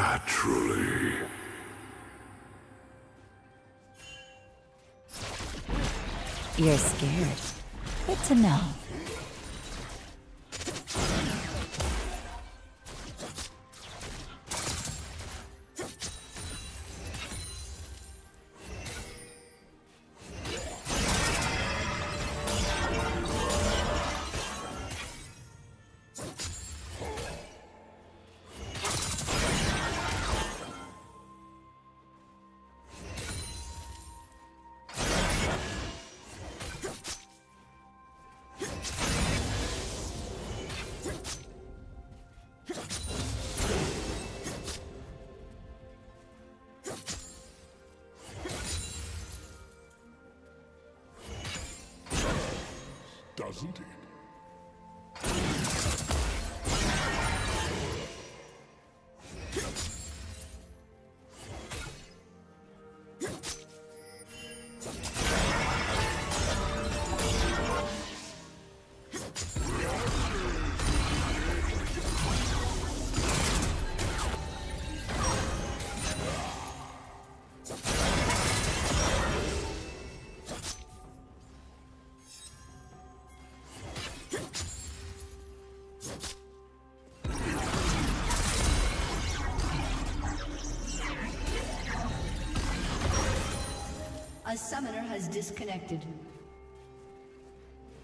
Naturally. You're scared. Good to know. Doesn't it? A summoner has disconnected.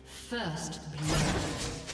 First blood.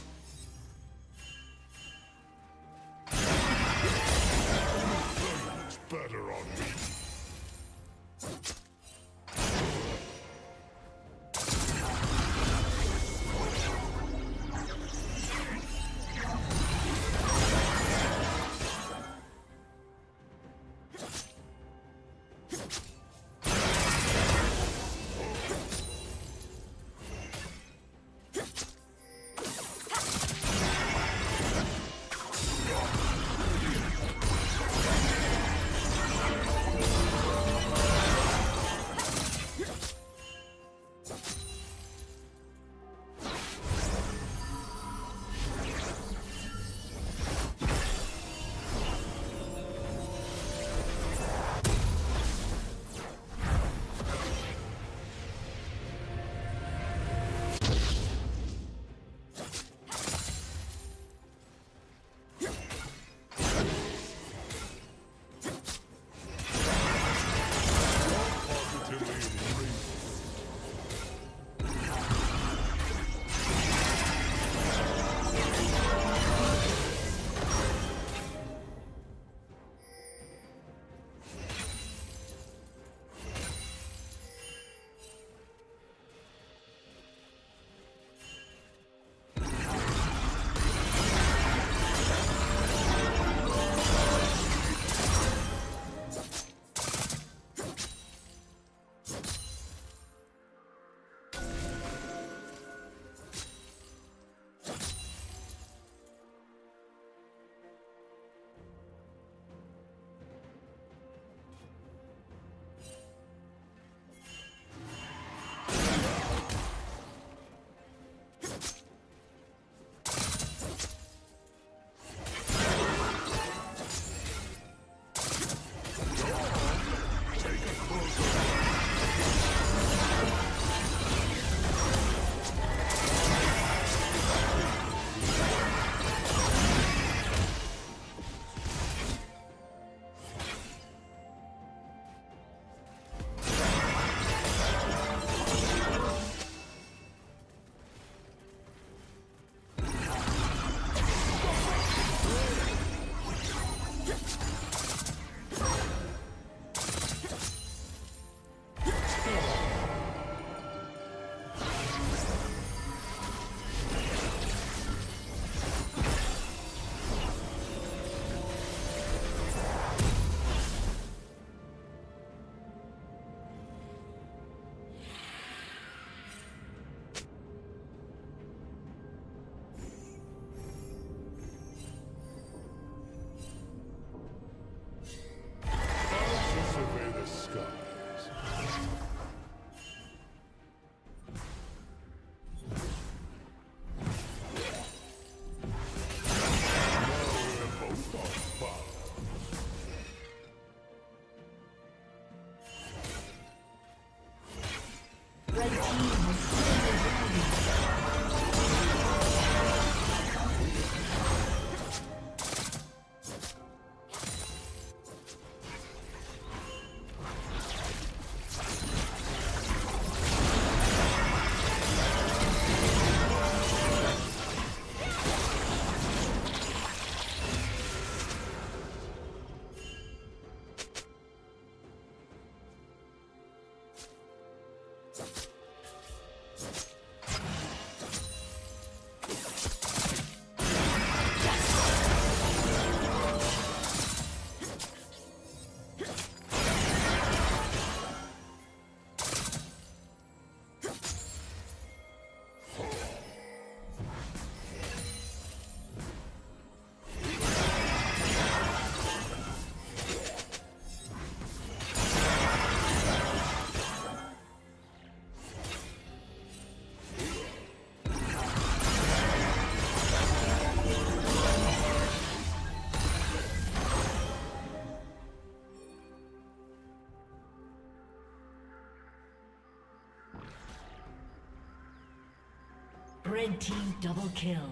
Red team double kill.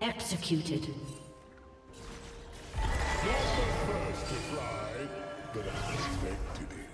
Executed. The first to fly, but I expected it.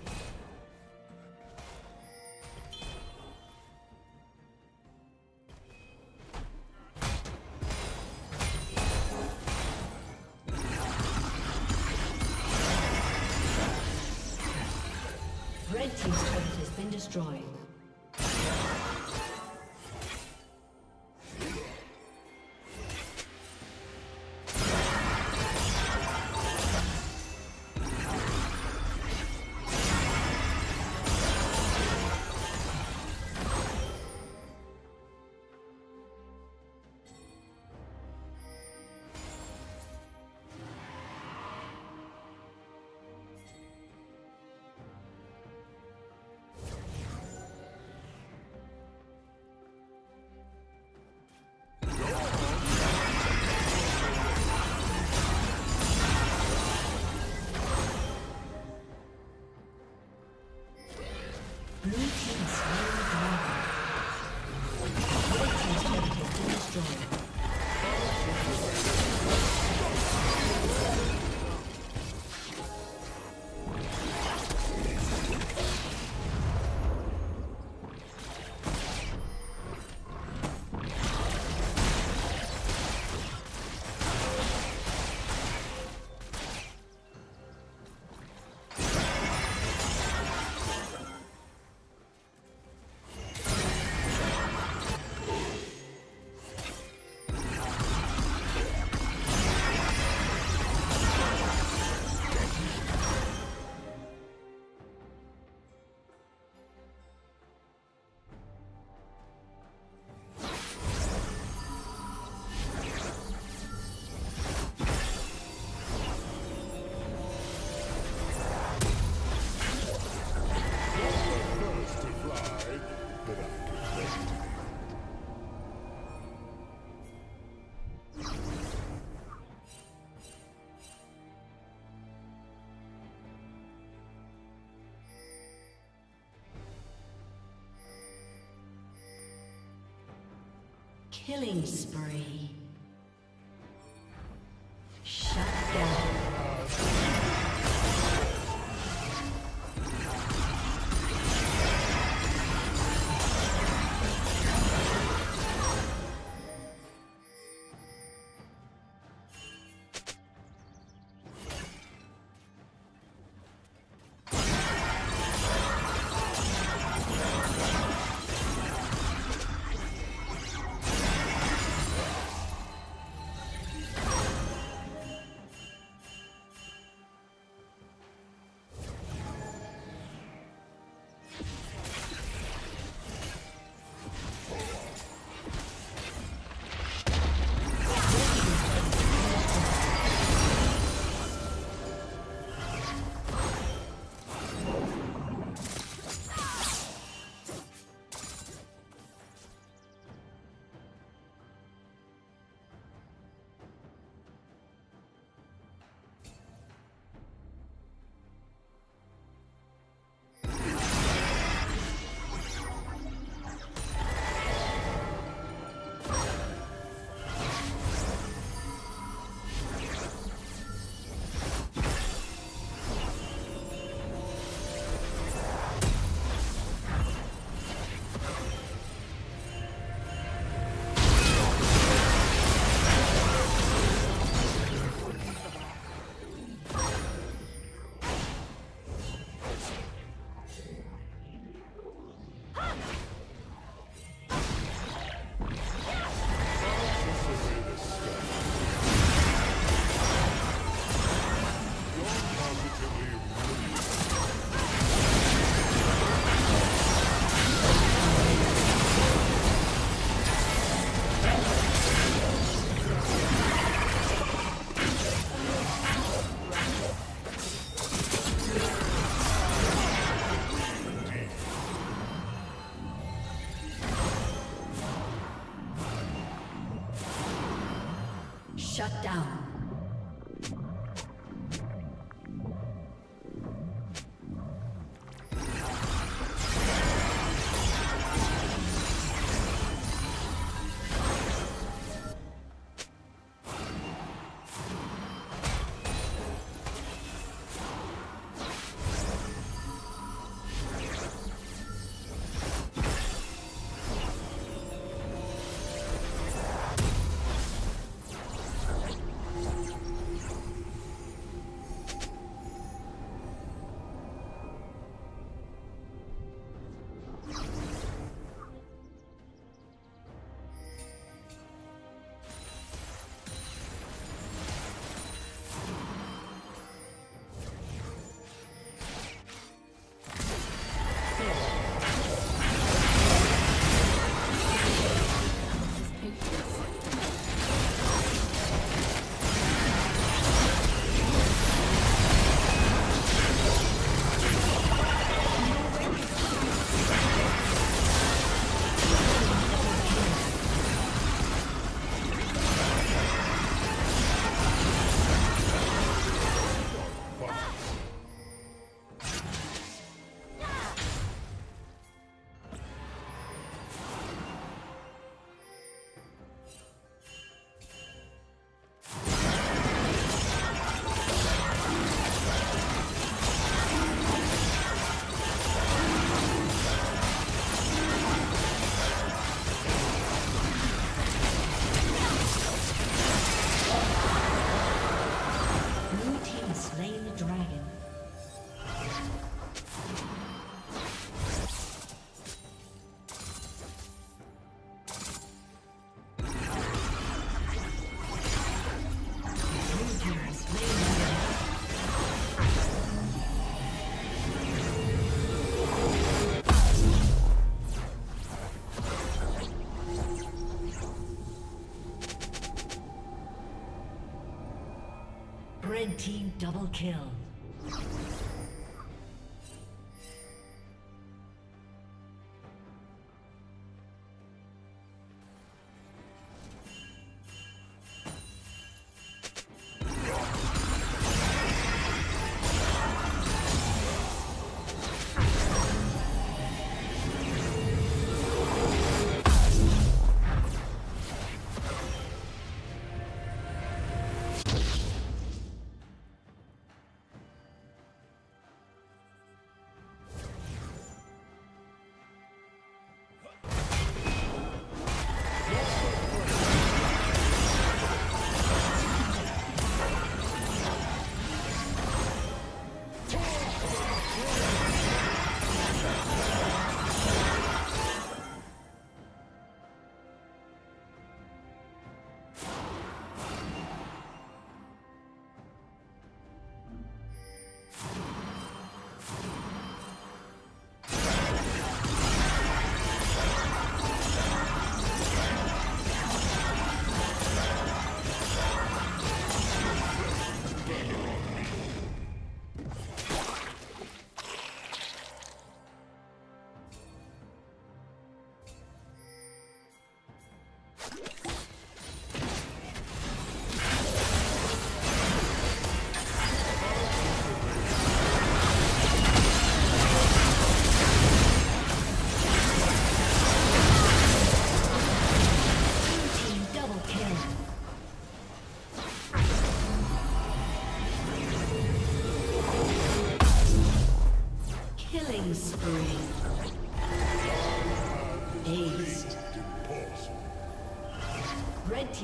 Killing spree. Double kill.